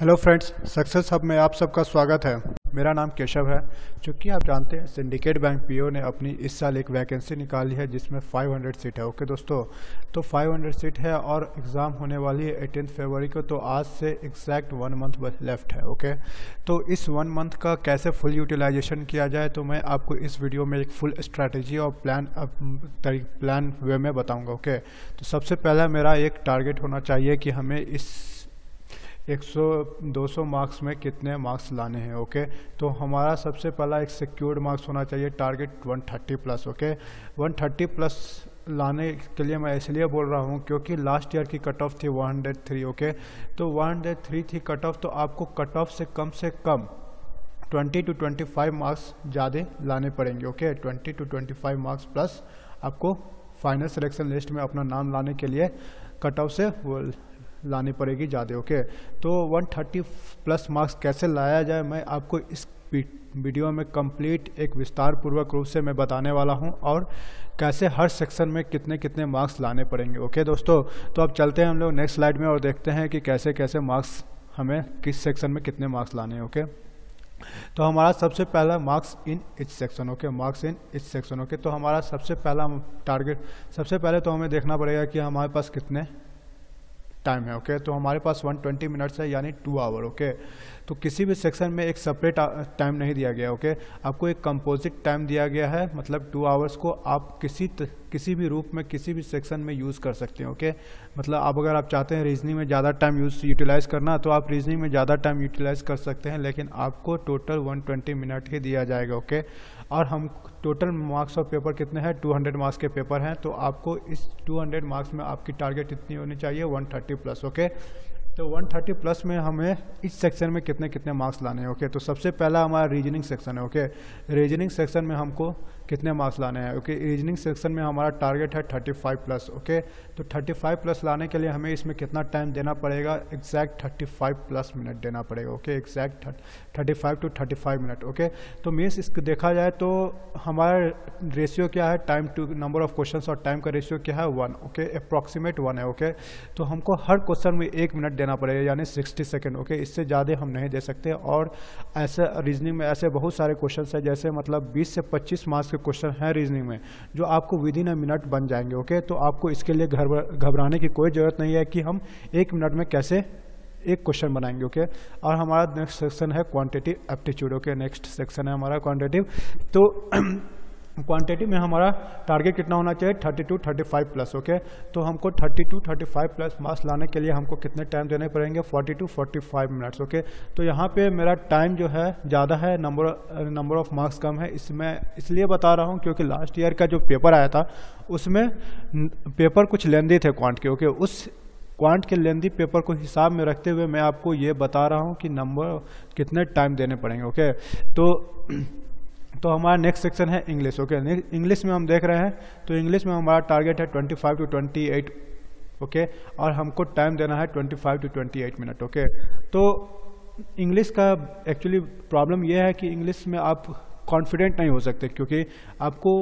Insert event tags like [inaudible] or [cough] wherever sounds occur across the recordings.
Hello friends success hub में आप सबका स्वागत है। मेरा नाम केशव है। चूँकि आप जानते हैं सिंडिकेट बैंक पीओ ने अपनी इस साल एक वैकेंसी निकाली है, जिसमें 500 सीट है। ओके दोस्तों तो 500 सीट है और एग्ज़ाम होने वाली है एटीन फरवरी को तो आज से एग्जैक्ट वन मंथ लेफ़्ट है। ओके तो इस वन मंथ का कैसे फुल यूटिलाइजेशन किया जाए तो मैं आपको इस वीडियो में एक फुल स्ट्रैटेजी और प्लान प्लान वे में बताऊँगा। ओके तो सबसे पहला मेरा एक टारगेट होना चाहिए कि हमें इस 100 200 मार्क्स में कितने मार्क्स लाने हैं, ओके? तो हमारा सबसे पहला एक सिक्योर्ड मार्क्स होना चाहिए टारगेट 130 प्लस ओके? 130 प्लस लाने के लिए मैं इसलिए बोल रहा हूँ क्योंकि लास्ट ईयर की कट ऑफ़ थी 103 ओके? तो 103 थी कट ऑफ़ तो आपको कट ऑफ़ से कम से कम 20 टू 25 मार्क्स ज़्यादा लाने पड़ेंगे, ओके? 20 टू 25 मार्क्स प्लस आपको फाइनल सिलेक्शन लिस्ट में अपना नाम लाने के लिए कट ऑफ़ से लानी पड़ेगी ज़्यादा, ओके? तो 130 प्लस मार्क्स कैसे लाया जाए, मैं आपको इस वीडियो में कंप्लीट एक विस्तार पूर्वक रूप से मैं बताने वाला हूँ और कैसे हर सेक्शन में कितने कितने मार्क्स लाने पड़ेंगे, ओके दोस्तों? तो अब चलते हैं हम लोग नेक्स्ट स्लाइड में और देखते हैं कि कैसे कैसे मार्क्स हमें किस सेक्शन में कितने मार्क्स लाने हैं, ओके? तो हमारा सबसे पहला marks in each section okay? Marks in each section okay? तो हमारा सबसे पहला टारगेट सबसे पहले तो हमें देखना पड़ेगा कि हमारे पास कितने टाइम है ओके तो हमारे पास 120 मिनट्स है, यानी टू आवर ओके तो किसी भी सेक्शन में एक सेपरेट टाइम नहीं दिया गया ओके आपको एक कंपोजिट टाइम दिया गया है मतलब टू आवर्स को आप किसी किसी भी रूप में, किसी भी सेक्शन में यूज़ कर सकते हैं ओके मतलब आप अगर आप चाहते हैं रीजनिंग में ज़्यादा टाइम यूज़ यूटिलाइज़ करना तो आप रीजनिंग में ज़्यादा टाइम यूटिलाइज़ कर सकते हैं, लेकिन आपको टोटल 120 मिनट ही दिया जाएगा ओके और हम टोटल मार्क्स ऑफ़ पेपर कितने हैं? 200 मार्क्स के पेपर हैं तो आपको इस 200 मार्क्स में आपकी टारगेट इतनी होनी चाहिए 130 प्लस ओके तो 130 प्लस में हमें इस सेक्शन में कितने कितने मार्क्स लाने हैं ओके तो सबसे पहला हमारा रीजनिंग सेक्शन है ओके रीजनिंग सेक्शन में हमको कितने मार्क्स लाने हैं? ओके रीजनिंग सेक्शन में हमारा टारगेट है 35 प्लस ओके तो 35 प्लस लाने के लिए हमें इसमें कितना टाइम देना पड़ेगा? एग्जैक्ट 35 प्लस मिनट देना पड़ेगा okay exact 35 to 35 minute okay तो मीन्स इसको देखा जाए तो हमारा रेशियो क्या है? Time to number of question और टाइम का रेशियो क्या है? वन ओके अप्रॉक्सीमेट वन है ओके तो हमको हर क्वेश्चन में एक मिनट देना पड़ेगा, यानी सिक्सटी सेकेंड ओके इससे ज़्यादा हम नहीं दे सकते। और ऐसे रीजनिंग में ऐसे बहुत सारे क्वेश्चन है, जैसे मतलब बीस से पच्चीस मार्क्स के क्वेश्चन है रीजनिंग में, जो आपको विद इन अ मिनट बन जाएँगे ओके तो आपको इसके लिए घबराने की कोई ज़रूरत नहीं है कि हम एक मिनट में कैसे एक क्वेश्चन बनाएँगे ओके okay? और हमारा नेक्स्ट सेक्शन है quantitative aptitude okay next section है हमारा क्वांटिटिव तो [clears throat] क्वांटिटी में हमारा टारगेट कितना होना चाहिए? 32 35 प्लस ओके तो हमको 32 35 प्लस मार्क्स लाने के लिए हमको कितने टाइम देने पड़ेंगे? 42 45 मिनट्स ओके तो यहाँ पे मेरा टाइम जो है, ज़्यादा है नंबर नंबर ऑफ़ मार्क्स कम है। इसमें, इसलिए बता रहा हूँ क्योंकि लास्ट ईयर का जो पेपर आया था, उसमें पेपर कुछ लेंदी थे क्वांट के ओके उस क्वांट के लेंदी पेपर को हिसाब में रखते हुए मैं आपको ये बता रहा हूँ कि नंबर कितने टाइम देने पड़ेंगे ओके तो तो हमारा नेक्स्ट सेक्शन है इंग्लिश ओके इंग्लिश में हम देख रहे हैं तो इंग्लिश में हमारा टारगेट है 25 टू 28 ओके और हमको टाइम देना है 25 टू 28 मिनट ओके तो इंग्लिश का एक्चुअली प्रॉब्लम यह है कि इंग्लिश में आप कॉन्फिडेंट नहीं हो सकते, क्योंकि आपको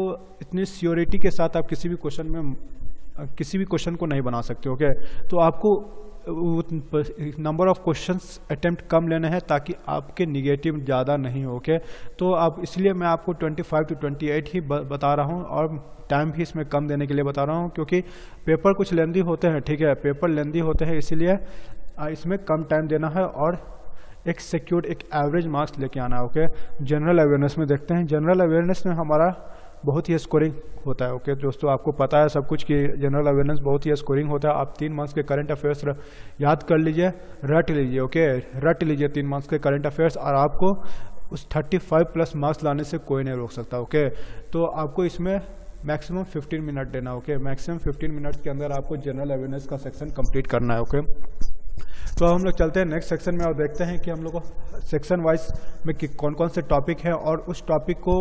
इतनी सियोरिटी के साथ आप किसी भी क्वेश्चन में, किसी भी क्वेश्चन को नहीं बना सकते ओके तो आपको नंबर ऑफ़ क्वेश्चंस अटेम्प्ट कम लेने हैं ताकि आपके निगेटिव ज़्यादा नहीं हो के तो आप, इसलिए मैं आपको 25 टू 28 ही बता रहा हूँ और टाइम भी इसमें कम देने के लिए बता रहा हूँ क्योंकि पेपर कुछ लेंदी होते हैं, ठीक है? पेपर लेंदी होते हैं, इसीलिए इसमें कम टाइम देना है और एक सिक्योर्ड एक एवरेज मार्क्स लेके आना ओके जनरल अवेयरनेस में देखते हैं। जनरल अवेयरनेस में हमारा बहुत ही स्कोरिंग होता है ओके okay? दोस्तों, आपको पता है सब कुछ कि जनरल अवेयरनेस बहुत ही स्कोरिंग होता है आप तीन मंथ्स के करंट अफेयर्स याद कर लीजिए, रट लीजिए ओके रट लीजिए तीन मंथ्स के करंट अफेयर्स और आपको उस 35 प्लस मार्क्स लाने से कोई नहीं रोक सकता ओके okay? तो आपको इसमें मैक्सिमम 15 मिनट देना ओके मैक्सिमम 15 मिनट्स के अंदर आपको जनरल अवेयरनेस का सेक्शन कंप्लीट करना है ओके तो हम लोग चलते हैं नेक्स्ट सेक्शन में और देखते हैं कि हम लोग सेक्शन वाइज में कौन कौन से टॉपिक हैं और उस टॉपिक को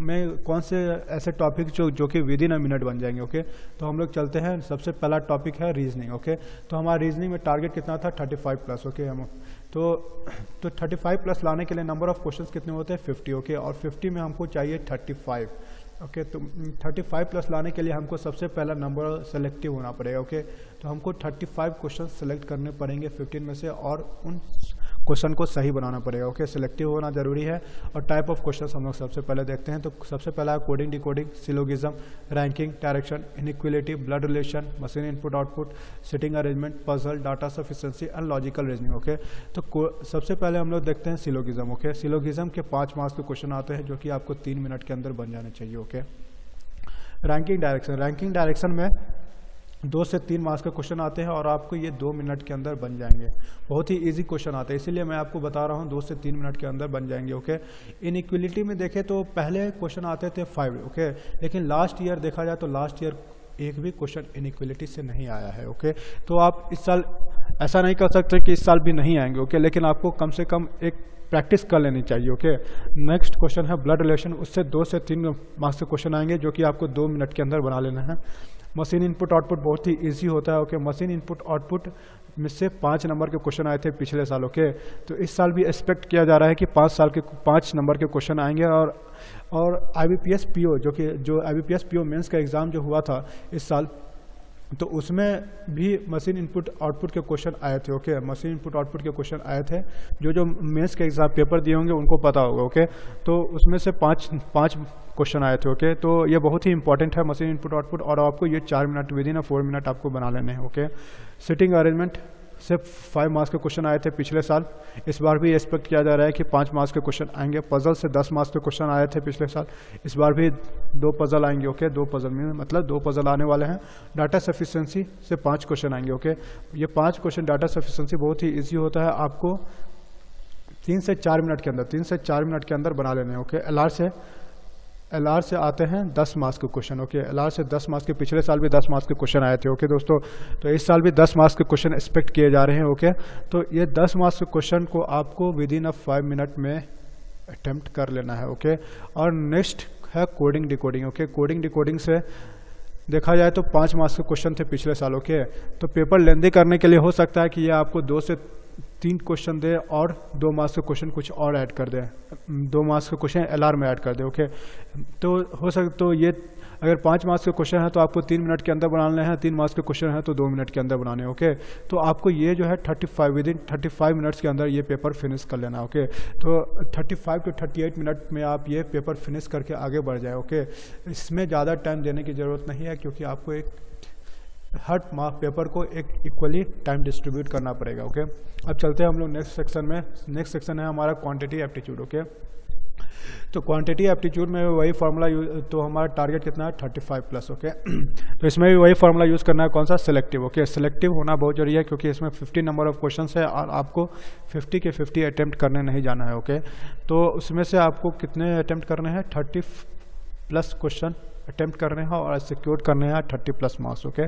में कौन से ऐसे टॉपिक जो जो कि विद इन अ मिनट बन जाएँगे ओके तो हम लोग चलते हैं। सबसे पहला टॉपिक है रीजनिंग ओके तो हमारा रीजनिंग में टारगेट कितना था? 35 प्लस ओके हम तो तो 35 प्लस लाने के लिए नंबर ऑफ़ क्वेश्चंस कितने होते हैं? 50 ओके और 50 में हमको चाहिए 35 ओके okay, तो 35 प्लस लाने के लिए हमको सबसे पहला नंबर सेलेक्टिव होना पड़ेगा ओके okay? तो हमको 35 क्वेश्चन सेलेक्ट करने पड़ेंगे 15 में से और उन क्वेश्चन को सही बनाना पड़ेगा, ओके? सिलेक्टिव होना ज़रूरी है। और टाइप ऑफ़ क्वेश्चन हम लोग सबसे पहले देखते हैं। तो सबसे पहला coding decoding syllogism ranking direction inequality blood relation machine input output sitting arrangement puzzle data sufficiency and logical reasoning okay? तो सबसे पहले हम लोग देखते हैं सिलोगिज्म ओके? सिलोगिज्म के पाँच मार्क्स के क्वेश्चन आते हैं जो कि आपको तीन मिनट के अंदर बन जाने चाहिए, okay? Ranking direction ranking direction में दो से तीन मार्क्स के क्वेश्चन आते हैं और आपको ये दो मिनट के अंदर बन जाएँगे। बहुत ही इजी क्वेश्चन आते हैं। इसीलिए मैं आपको बता रहा हूँ, दो से तीन मिनट के अंदर बन जाएँगे ओके इन में देखें तो पहले क्वेश्चन आते थे फाइव ओके लेकिन लास्ट ईयर देखा जाए तो लास्ट ईयर एक भी क्वेश्चन इनक्वलिटी से नहीं आया है ओके तो आप इस साल ऐसा नहीं कर सकते कि इस साल भी नहीं आएँगे ओके लेकिन आपको कम से कम एक प्रैक्टिस कर लेनी चाहिए ओके नेक्स्ट क्वेश्चन है ब्लड रिलेशन उससे दो से तीन मार्क्स के क्वेश्चन आएँगे जो कि आपको दो मिनट के अंदर बना लेना है। मशीन इनपुट आउटपुट बहुत ही इजी होता है ओके मशीन इनपुट आउटपुट में से पाँच नंबर के क्वेश्चन आए थे पिछले साल ओके तो इस साल भी एक्सपेक्ट किया जा रहा है कि पाँच साल के, पाँच नंबर के क्वेश्चन आएँगे और और I B P S P O जो कि, जो I B P S P O mains का एग्ज़ाम जो हुआ था इस साल तो उसमें भी मशीन इनपुट आउटपुट के क्वेश्चन आए थे ओके मशीन इनपुट आउटपुट के क्वेश्चन आए थे। जो जो मेंस के एग्ज़ाम पेपर दिए होंगे, उनको पता होगा ओके तो उसमें से पाँच पाँच क्वेश्चन आए थे ओके तो ये बहुत ही इंपॉर्टेंट है मशीन इनपुट आउटपुट और आपको ये चार minute within four minute आपको बना लेने हैं ओके सिटिंग अरेंजमेंट से फाइव मार्क्स के क्वेश्चन आए थे पिछले साल। इस बार भी एक्सपेक्ट किया जा रहा है कि पाँच मार्क्स के क्वेश्चन आएँगे। पजल से दस मार्क्स के क्वेश्चन आए थे पिछले साल। इस बार भी दो पजल आएँगे ओके दो पजल में मतलब दो पजल आने वाले हैं। डाटा सफिशेंसी से पाँच क्वेश्चन आएँगे ओके ये पाँच क्वेश्चन डाटा सफिशेंसी बहुत ही ईजी होता है। आपको तीन से चार मिनट के अंदर, तीन से चार मिनट के अंदर बना लेने ओके एल से एल आर से आते हैं, दस मार्क्स के क्वेश्चन ओके एल आर से दस मार्क्स के पिछले साल भी दस मार्क्स के क्वेश्चन आए थे ओके दोस्तों? तो इस साल भी दस मार्क्स के क्वेश्चन एक्सपेक्ट किए जा रहे हैं ओके तो ये दस मार्क्स के क्वेश्चन को आपको within a five minute में अटेम्प्ट कर लेना है ओके और नेक्स्ट है coding decoding okay coding decoding से देखा जाए तो पाँच मार्क्स के क्वेश्चन थे पिछले साल ओके तो पेपर लेंदी करने के लिए हो सकता है कि ये आपको दो से तीन क्वेश्चन दे और दो मार्क्स के क्वेश्चन कुछ और ऐड कर दे। दो मार्क्स के क्वेश्चन एलआर में ऐड कर दे ओके तो हो सकता तो ये, अगर पाँच मार्क्स के क्वेश्चन है तो आपको तीन मिनट के अंदर बनाने हैं, तीन मार्क्स के क्वेश्चन है तो दो मिनट के अंदर बनाने ओके तो आपको ये जो है thirty five within thirty five minutes के अंदर ये पेपर फिनिश कर लेना ओके तो thirty five to thirty eight minute में आप ये पेपर फिनिश करके आगे बढ़ जाए ओके इसमें ज़्यादा टाइम देने की ज़रूरत नहीं है, क्योंकि आपको एक हर मार्क पेपर को एक इक्वली टाइम डिस्ट्रीब्यूट करना पड़ेगा ओके अब चलते हैं हम लोग नेक्स्ट सेक्शन में। नेक्स्ट सेक्शन है हमारा क्वांटिटी एप्टीट्यूड ओके तो क्वांटिटी एप्टीट्यूड में वही फार्मूला तो हमारा टारगेट कितना है? थर्टी फाइव प्लस ओके तो इसमें भी वही फार्मूला यूज़ करना है, कौन सा? सिलेक्टिव ओके सिलेक्टिव होना बहुत ज़रूरी है, क्योंकि इसमें फिफ्टी नंबर ऑफ़ क्वेश्चन है और आपको फिफ्टी के फिफ्टी अटैम्प्ट करने नहीं जाना है ओके तो उसमें से आपको कितने अटैम्प्ट करने हैं? थर्टी प्लस क्वेश्चन अटैम्प्ट करने हैं और सिक्योर करने हैं थर्टी प्लस मार्क्स ओके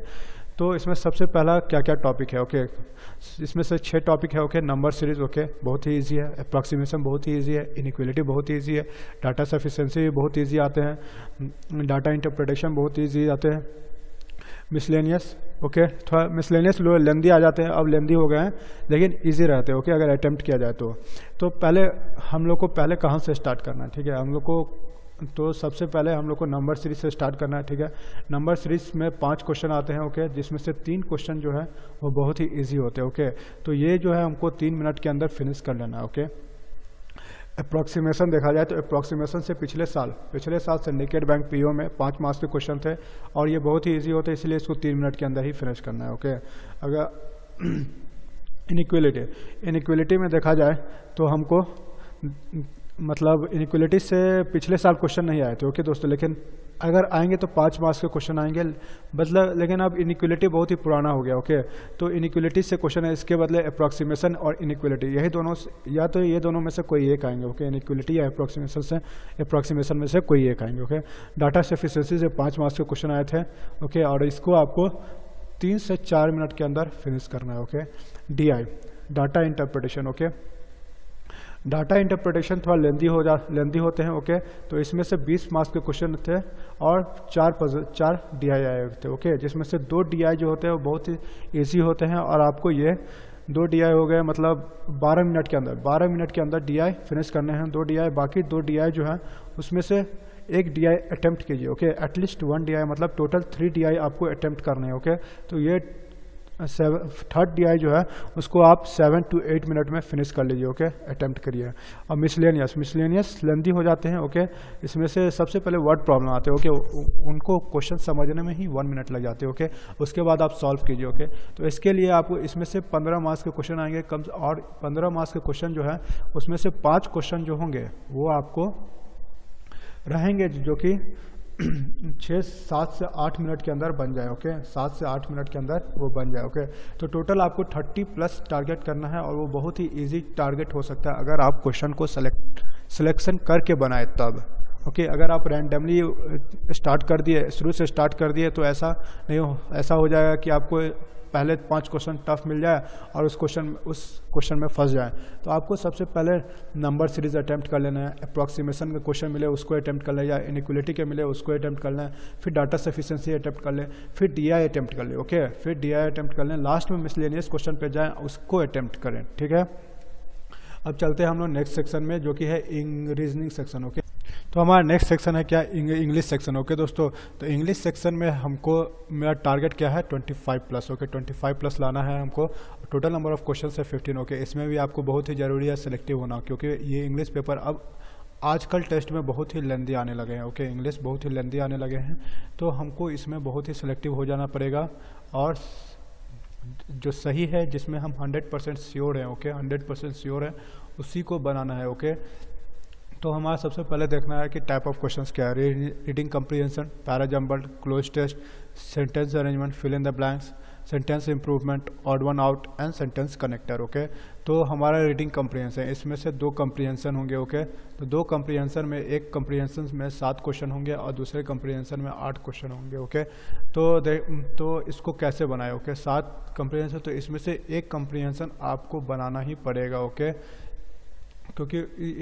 तो इसमें सबसे पहला क्या क्या टॉपिक है ओके okay? इसमें से छः टॉपिक है ओके नंबर सीरीज़ ओके बहुत ही इजी है। अप्रॉक्सीमेशन बहुत ही इजी है। इनक्वलिटी बहुत ही इजी है। डाटा सफिशेंसी भी बहुत ईजी आते हैं। डाटा इंटरप्रटेशन बहुत ईजी आते हैं। मिसलेनियस ओके थोड़ा मिसलेनियस लो लेंदी आ जाते हैं। अब लेंदी हो गए हैं लेकिन इजी रहते हैं ओके okay, अगर अटैम्प्ट किया जाए तो। तो पहले हम लोग को पहले कहाँ से स्टार्ट करना है ठीक है? हम लोग को तो सबसे पहले हम लोग को नंबर सीरीज़ से स्टार्ट करना है, ठीक है? नंबर सीरीज़ में पाँच क्वेश्चन आते हैं, ओके? जिसमें से तीन क्वेश्चन जो है, वो बहुत ही इजी होते हैं, ओके? तो ये जो है, हमको तीन मिनट के अंदर फिनिश कर लेना है, ओके? अप्रॉक्सीमेशन देखा जाए तो अप्रॉक्सीमेशन से पिछले साल पिछले साल सिंडिकेट बैंक पीओ में पाँच मार्क्स के क्वेश्चन थे, और ये बहुत ही ईजी होते हैं, इसलिए इसको तीन मिनट के अंदर ही फिनिश करना है, ओके? अगर [clears throat] इनक्वलिटी इनक्वलिटी में देखा जाए तो हमको मतलब इनक्वलिटी से पिछले साल क्वेश्चन नहीं आए थे ओके दोस्तों? लेकिन अगर आएँगे तो पाँच मार्क्स के क्वेश्चन आएँगे। मतलब लेकिन अब इनक्वलिटी बहुत ही पुराना हो गया ओके तो इनक्वलिटी से क्वेश्चन है, इसके बदले अप्रॉक्सीमेशन और इनक्वलिटी यही दोनों या तो ये दोनों में से कोई एक आएँगे ओके इनक्वलिटी या अप्रॉक्सीमेशन से अप्रॉक्सीमेशन में से कोई एक आएँगे ओके डाटा सफिशेंसी से पाँच मार्क्स के क्वेश्चन आए थे ओके और इसको आपको तीन से चार मिनट के अंदर फिनिश करना है okay DI data interpretation okay data interpretation थोड़ा लेंदी हो जा लेंदी होते हैं ओके तो इसमें से 20 मार्क्स के क्वेश्चन थे और चार पजल चार डी आई आए थे ओके जिसमें से दो डी आई जो होते हैं, वो बहुत ही ईजी होते हैं और आपको ये दो डी आई हो गए मतलब 12 मिनट के अंदर 12 मिनट के अंदर डी आई फिनिश करने हैं, दो डी आई बाकी दो डी आई जो है, उसमें से एक डी आई अटैम्प्ट कीजिए okay at least one D I मतलब टोटल थ्री डी आई आपको अटैम्प्ट करने हैं ओके तो ये थर्ड डी जो है, उसको आप सेवन टू एट मिनट में फिनिश कर लीजिए ओके अटैम्प्ट करिए। और मिसलेनियस मिसलेनियस लेंदी हो जाते हैं ओके इसमें से सबसे पहले वर्ड प्रॉब्लम आते हैं ओके उनको क्वेश्चन समझने में ही वन मिनट लग जाते हैं ओके उसके बाद आप सॉल्व कीजिए ओके तो इसके लिए आपको इसमें से पंद्रह मार्क्स के क्वेश्चन आएँगे, कम और पंद्रह मार्क्स के क्वेश्चन जो है, उसमें से पाँच क्वेश्चन जो होंगे, वो आपको रहेंगे, जो कि [clears throat] छः सात से आठ मिनट के अंदर बन जाए ओके सात से आठ मिनट के अंदर वो बन जाए ओके तो टोटल आपको थर्टी प्लस टारगेट करना है और वो बहुत ही इजी टारगेट हो सकता है अगर आप क्वेश्चन को सेलेक्ट सिलेक्शन करके बनाए तब। ओके okay, अगर आप रैंडमली स्टार्ट कर दिए शुरू से स्टार्ट कर दिए तो ऐसा नहीं हो ऐसा हो जाएगा कि आपको पहले पाँच क्वेश्चन टफ मिल जाए और उस क्वेश्चन उस क्वेश्चन में फंस जाए। तो आपको सबसे पहले नंबर सीरीज़ अटैम्प्ट कर लेना है अप्रॉक्सीमेशन का क्वेश्चन मिले उसको अटैम्प्ट कर लें या इनक्वलिटी के मिले उसको अटैम्प्ट कर लें फिर डाटा सफिशियंसी अटैम्प्ट कर लें फिर डी आई अटैम्प्ट कर ले ओके? फिर डी आई अटैम्प्ट कर लें लास्ट में मिसलेनियस क्वेश्चन पे जाएँ उसको अटैम्प्ट करें ठीक है? अब चलते हैं हम लोग नेक्स्ट सेक्शन में जो कि है रीजनिंग सेक्शन ओके? तो हमारा नेक्स्ट सेक्शन है क्या? इंग्लिश सेक्शन ओके दोस्तों? तो इंग्लिश सेक्शन में हमको, मेरा टारगेट क्या है? 25 प्लस ओके 25 प्लस लाना है हमको। टोटल नंबर ऑफ़ क्वेश्चन है 15 ओके इसमें भी आपको बहुत ही ज़रूरी है सिलेक्टिव होना, क्योंकि ये इंग्लिश पेपर अब आजकल टेस्ट में बहुत ही लेंदी आने लगे हैं ओके इंग्लिश बहुत ही लेंदी आने लगे हैं। तो हमको इसमें बहुत ही सिलेक्टिव हो जाना पड़ेगा और जो सही है, जिसमें हम 100 परसेंट श्योर हैं ओके 100 परसेंट श्योर हैं, उसी को बनाना है ओके तो हमारा सबसे पहले देखना है कि टाइप ऑफ़ क्वेश्चंस क्या है। Reading comprehension parajumble cloze test sentence arrangement fill in the blanks sentence improvement odd one out and sentence connector okay तो हमारा रीडिंग कंप्रीहेंशन इसमें से दो कंप्रीहेंशन होंगे ओके तो दो कंप्रीहेंशन में एक कंप्रीहेंशन में सात क्वेश्चन होंगे और दूसरे कंप्रीहेंशन में आठ क्वेश्चन होंगे ओके तो दे तो इसको कैसे बनाए ओके सात कंप्रीहेंशन तो इसमें से एक कंप्रीहेंशन आपको बनाना ही पड़ेगा ओके क्योंकि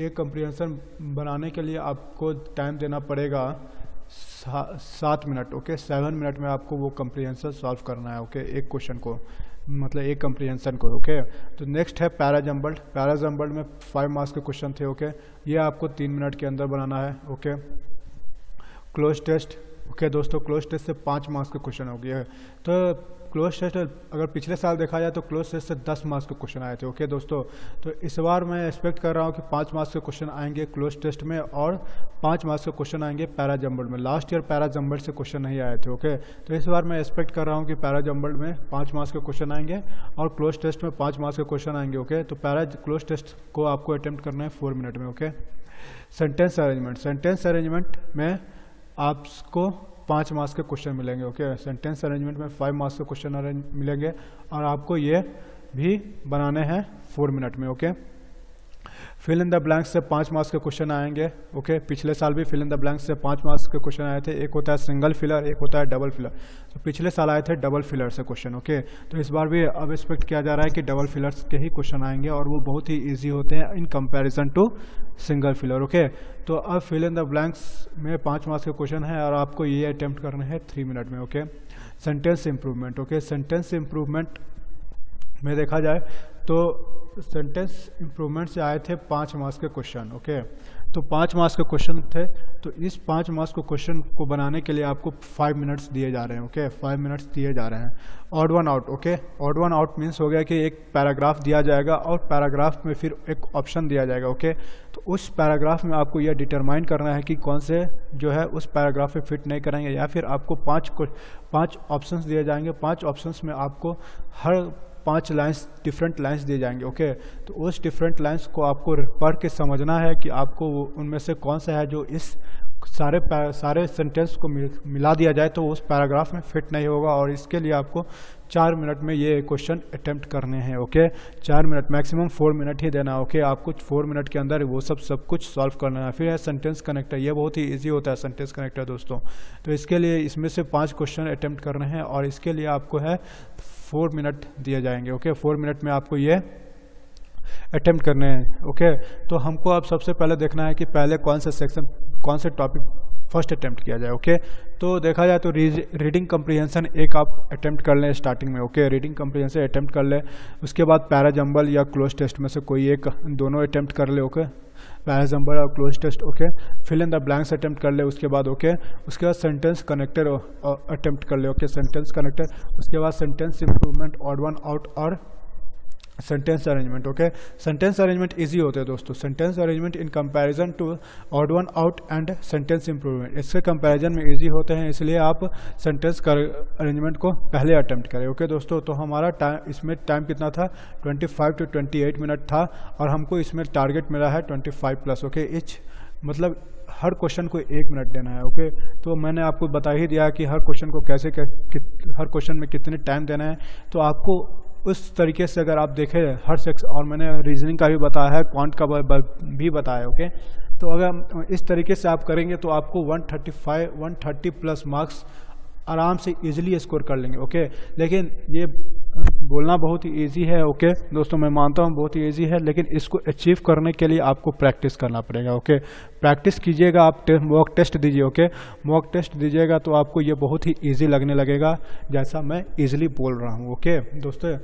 एक कंप्रीहेंशन बनाने के लिए आपको टाइम देना पड़ेगा सा, सात मिनट ओके सेवन मिनट में आपको वो कंप्रीहेंशन सॉल्व करना है ओके एक क्वेश्चन को मतलब एक कंप्रीहेंशन को ओके तो नेक्स्ट है पैराजम्बल्ड पैराजम्बल्ड में फाइव मार्क्स के क्वेश्चन थे ओके ये आपको तीन मिनट के अंदर बनाना है ओके क्लोज टेस्ट ओके दोस्तों क्लोज टेस्ट से पाँच मार्क्स के क्वेश्चन हो गया है। तो क्लोज टेस्ट अगर पिछले साल देखा जाए तो क्लोज टेस्ट से दस मार्क्स के क्वेश्चन आए थे ओके दोस्तों? तो इस बार मैं एक्सपेक्ट कर रहा हूँ कि पाँच मार्क्स के क्वेश्चन आएँगे क्लोज टेस्ट में और पाँच मार्क्स के क्वेश्चन आएँगे पैरा जम्बल में। लास्ट ईयर पैरा जम्बल से क्वेश्चन नहीं आए थे ओके तो इस बार मैं एक्सपेक्ट कर रहा हूँ कि पैरा जम्बल में पाँच मार्क्स के क्वेश्चन आएँगे और क्लोज टेस्ट में पाँच मार्क्स के क्वेश्चन आएँगे ओके तो पैरा क्लोज टेस्ट को आपको अटैम्प्ट करना है फोर मिनट में okay sentence arrangement sentence arrangement में आपको पाँच मार्क्स के क्वेश्चन मिलेंगे, ओके? सेंटेंस अरेंजमेंट में फाइव मार्क्स के क्वेश्चन मिलेंगे और आपको ये भी बनाने हैं फोर मिनट में, okay? Fill in the blanks से पाँच मार्क्स के क्वेश्चन आएँगे ओके okay? पिछले साल भी फिल इन द ब्लैंक्स से पाँच मार्क्स के क्वेश्चन आए थे। एक होता है सिंगल फिलर एक होता है डबल फिलर तो पिछले साल आए थे डबल फिलर से क्वेश्चन ओके okay? तो इस बार भी अब एक्सपेक्ट किया जा रहा है कि डबल फिलर्स के ही क्वेश्चन आएँगे और वो बहुत ही ईजी होते हैं in comparison to single filler okay तो अब फिल इन द ब्लैंक्स में पाँच मार्क्स के क्वेश्चन है और आपको ये अटैम्प्ट करना है थ्री मिनट में okay sentence improvement okay sentence improvement में देखा जाए तो सेंटेंस इम्प्रूवमेंट से आए थे पाँच मार्क्स के क्वेश्चन ओके तो पाँच मार्क्स के क्वेश्चन थे तो इस पाँच मार्क्स को क्वेश्चन को बनाने के लिए आपको फाइव मिनट्स दिए जा रहे हैं ओके फाइव मिनट्स दिए जा रहे हैं। Odd one out okay odd one out means हो गया कि एक पैराग्राफ दिया जाएगा और पैराग्राफ में फिर एक ऑप्शन दिया जाएगा ओके तो उस पैराग्राफ में आपको यह डिटरमाइन करना है कि कौन से जो है उस पैराग्राफ में फिट नहीं करेंगे, या फिर आपको पाँच पाँच ऑप्शंस दिए जाएँगे। पाँच ऑप्शंस में आपको हर पाँच लाइंस डिफरेंट लाइंस दिए जाएँगे ओके तो उस डिफरेंट लाइंस को आपको पढ़ के समझना है कि आपको उनमें से कौन सा है जो इस सारे सारे सेंटेंस को मिला दिया जाए तो उस पैराग्राफ में फिट नहीं होगा और इसके लिए आपको चार मिनट में ये क्वेश्चन अटैम्प्ट करने हैं ओके चार मिनट मैक्सिमम फोर मिनट ही देना ओके आपको फोर मिनट के अंदर वो सब सब कुछ सॉल्व करना है। फिर है सेंटेंस कनेक्टर ये बहुत ही इजी होता है सेंटेंस कनेक्टर दोस्तों। तो इसके लिए इसमें से पाँच क्वेश्चन अटेम्प्ट करने हैं और इसके लिए आपको है फोर मिनट दिए जाएँगे, ओके? फोर मिनट में आपको ये अटेम्प्ट करने हैं, ओके? तो हमको अब सबसे पहले देखना है कि पहले कौन सा सेक्शन कौन से टॉपिक फ़र्स्ट अटैम्प्ट किया जाए ओके तो देखा जाए तो रीडिंग कम्प्रीहेंसन एक आप अटैम्प्ट कर लें स्टार्टिंग में ओके रीडिंग कम्प्रीहेंसन अटैम्प्ट कर लें। उसके बाद पैराजम्बल या क्लोज टेस्ट में से कोई एक, दोनों अटैम्प्ट कर ले ओके पैराजम्बल और cloze test okay fill in the blanks attempt कर ले उसके बाद ओके उसके बाद सेंटेंस कनेक्टर अटैम्प्ट कर ले ओके सेंटेंस कनेक्टर उसके बाद sentence improvement odd one out और sentence arrangement okay sentence arrangement easy होते हैं दोस्तों। Sentence arrangement in comparison to odd one out and sentence improvement इसके कंपैरिजन में इजी होते हैं, इसलिए आप सेंटेंस कर अरेंजमेंट को पहले अटेम्प्ट करें ओके दोस्तों? तो हमारा टाइम इसमें टाइम कितना था? 25 टू 28 मिनट था और हमको इसमें टारगेट मिला है 25 प्लस ओके इच मतलब हर क्वेश्चन को एक मिनट देना है ओके तो मैंने आपको बता ही दिया कि हर क्वेश्चन को कैसे हर क्वेश्चन में कितने टाइम देना है। तो आपको उस तरीके से अगर आप देखें, हर सेक्स और मैंने रीजनिंग का भी बताया है क्वांट का भी बताया ओके तो अगर इस तरीके से आप करेंगे तो आपको 135 130 प्लस मार्क्स आराम से इजीली स्कोर कर लेंगे ओके लेकिन ये बोलना बहुत ही ईजी है ओके दोस्तों मैं मानता हूँ बहुत ही ईजी है लेकिन इसको अचीव करने के लिए आपको प्रैक्टिस करना पड़ेगा ओके प्रैक्टिस कीजिएगा आप टे, मॉक टेस्ट दीजिए ओके मॉक टेस्ट दीजिएगा तो आपको ये बहुत ही ईजी लगने लगेगा जैसा मैं ईजिली बोल रहा हूँ ओके दोस्तों